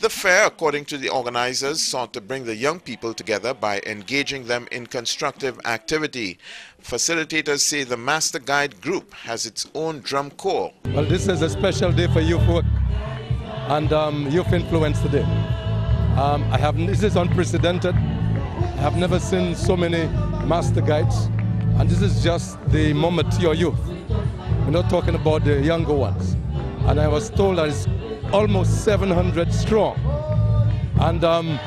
The fair, according to the organizers, sought to bring the young people together by engaging them in constructive activity. Facilitators say the Master Guide group has its own drum corps. Well, this is a special day for youth work and um, youth influence today. Um, I have, this is unprecedented. I have never seen so many Master Guides, and this is just the more mature youth. We're not talking about the younger ones. And I was told that it's almost 700 strong. And um,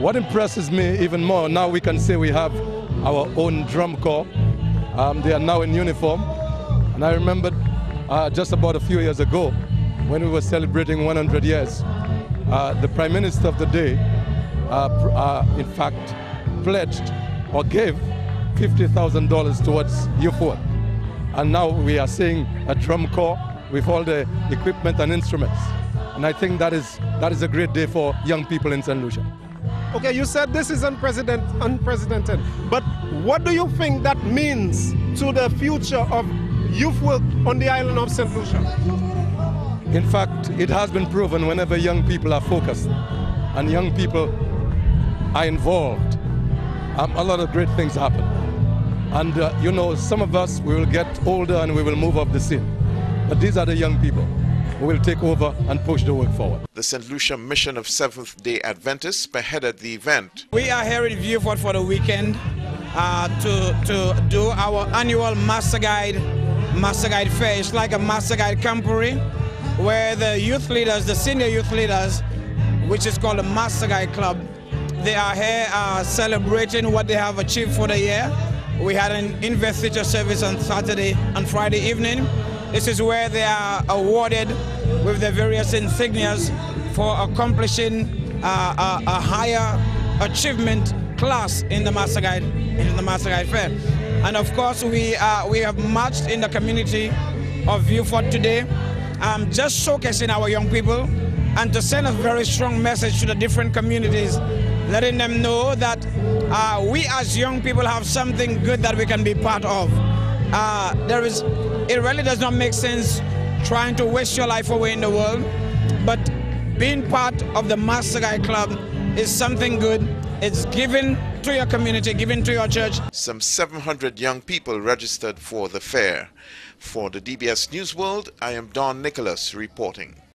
what impresses me even more, now we can say we have our own drum corps. Um, they are now in uniform. And I remember uh, just about a few years ago when we were celebrating 100 years, uh, the Prime Minister of the day, uh, uh in fact, pledged or gave $50,000 towards work. And now we are seeing a drum corps with all the equipment and instruments. And I think that is, that is a great day for young people in St. Lucia. Okay, you said this is unprecedented, unprecedented, but what do you think that means to the future of youth work on the island of St. Lucia? In fact, it has been proven whenever young people are focused and young people are involved, um, a lot of great things happen. And uh, you know, some of us, we will get older and we will move up the scene. But these are the young people who will take over and push the work forward. The St. Lucia Mission of Seventh-day Adventists spearheaded the event. We are here in Vieux for the weekend uh, to, to do our annual Master Guide, Master Guide Fair. It's like a Master Guide Camporee where the youth leaders, the senior youth leaders, which is called the Master Guide Club, they are here uh, celebrating what they have achieved for the year. We had an investiture service on Saturday and Friday evening. This is where they are awarded with the various insignias for accomplishing uh, a, a, higher achievement class in the Master Guide, in the Master Guide Fair. And of course, we, uh, we have marched in the community of Vieux Fort today, um, just showcasing our young people and to send a very strong message to the different communities, letting them know that uh, we as young people have something good that we can be part of. Uh, there is it really does not make sense trying to waste your life away in the world, but being part of the Master Guide Club is something good. It's given to your community, given to your church. Some 700 young people registered for the fair. For the DBS News World, I am Don Nicholas reporting.